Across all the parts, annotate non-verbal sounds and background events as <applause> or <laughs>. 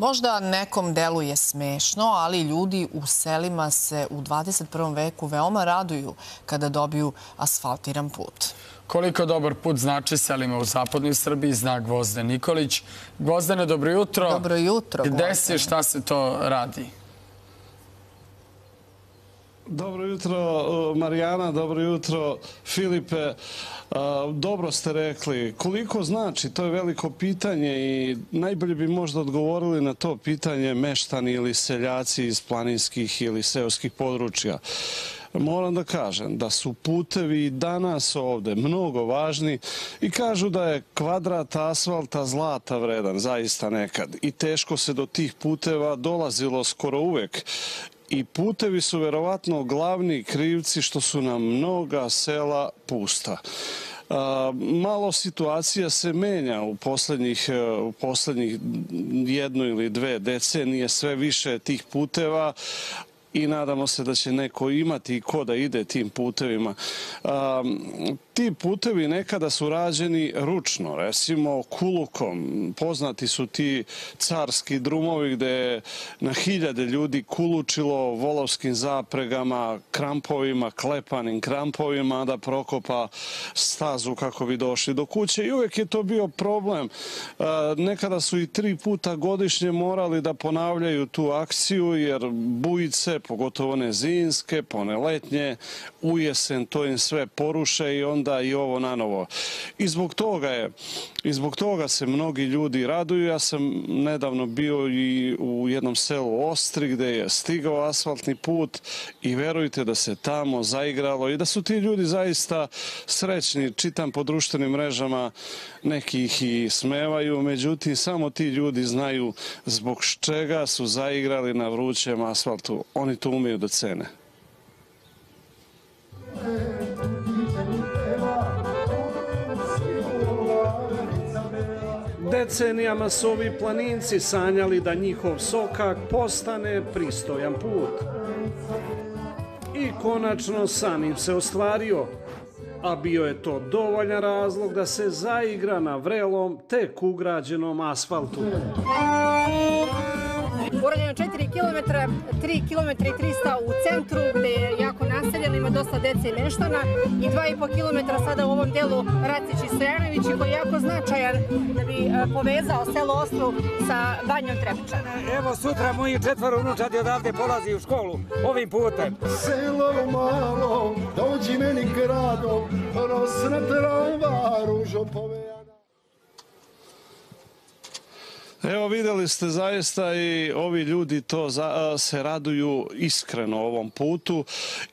Možda nekom deluje smešno, ali ljudi u selima se u 21. veku veoma raduju kada dobiju asfaltiran put. Koliko dobar put znači selima u zapadnoj Srbiji, zna Gvozden Nikolić. Gvozdene, dobro jutro. Dobro jutro, Gde si, šta se to radi? Dobro jutro, Marijana, dobro jutro, Filipe. Dobro ste rekli. Koliko znači, to je veliko pitanje i najbolje bi možda odgovorili na to pitanje meštani ili seljaci iz planinskih ili seoskih područja. Moram da kažem da su putevi danas ovde mnogo važni i kažu da je kvadrat asfalta zlata vredan, zaista nekad. I teško se do tih puteva dolazilo skoro uvek i putevi su verovatno glavni krivci što su nam mnoga sela pusta. Malo situacija se menja u poslednjih, u poslednjih jednu ili dve decenije, sve više tih puteva, i nadamo se da će neko imati i ko da ide tim putevima. Ti putevi nekada su rađeni ručno, recimo kulukom. Poznati su ti carski drumovi gde je na hiljade ljudi kulučilo volovskim zapregama, krampovima, klepanim krampovima da prokopa stazu kako bi došli do kuće i uvek je to bio problem. Nekada su i tri puta godišnje morali da ponavljaju tu akciju jer bujice, pogotovo one zimske, pone letnje, u jesen to im sve poruše i onda i ovo na novo. I zbog toga je, i zbog toga se mnogi ljudi raduju. Ja sam nedavno bio i u jednom selu Ostri gde je stigao asfaltni put i verujte da se tamo zaigralo i da su ti ljudi zaista srećni. Čitam po društvenim mrežama, neki ih i smevaju, međutim samo ti ljudi znaju zbog čega su zaigrali na vrućem asfaltu. Oni to umeju da cene. Decenijama su ovi planinci sanjali da njihov sokak postane pristojan put. I konačno san im se ostvario, a bio je to dovoljan razlog da se zaigra na vrelom, tek ugrađenom asfaltu. Urađeno 4 km, 3 km i 300 u centru gde je jako naseljeno, ima dosta dece i meštana i 2,5 km sada u ovom delu Racić i Stojanović koji je jako značajan da bi e, povezao selo Ostru sa Banjom Trepičana. Evo sutra moji četvoro unučadi odavde polazi u školu ovim putem. Selo malo, dođi meni gradom, rosna trava, ružo. Evo videli ste zaista i ovi ljudi to za, se raduju iskreno ovom putu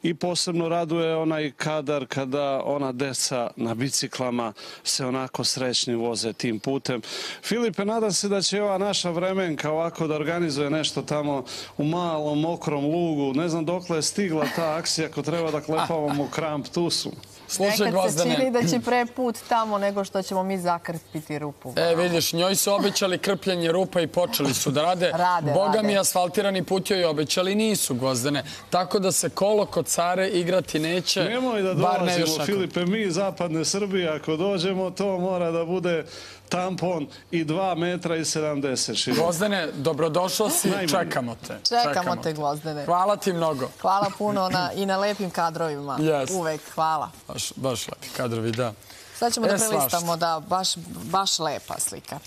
i posebno raduje onaj kadar kada ona deca na biciklama se onako srećni voze tim putem. Filipe, nadam se da će ova naša vremenka ovako da organizuje nešto tamo u malom mokrom lugu. Ne znam dokle je stigla ta akcija ako treba da klepavamo kramp, tu su. Slušaj, Nekad se čini da će pre put tamo nego što ćemo mi zakrpiti rupu. E, vidiš, njoj su obećali krpljenje rupa i počeli su da rade. <laughs> rade Boga rade. mi asfaltirani put joj obećali nisu, Gvozdene. Tako da se kolo kod care igrati neće. Nemoj da dolazimo, Filipe, mi zapadne Srbije, ako dođemo, to mora da bude tampon i 2 metra i 70 širok. Gvozdene, dobrodošao si, čekamo te. Čekamo, čekamo te, Gvozdene. Hvala ti mnogo. Hvala puno na, i na lepim kadrovima. Yes. Uvek, hvala. Baš, baš lepi kadrovi, da. Sad ćemo e, da prelistamo, da, baš, baš lepa slika.